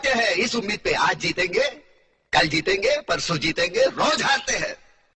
हारते हैं इस उम्मीद पे। आज जीतेंगे कल जीतेंगे परसों जीतेंगे रोज हारते हैं।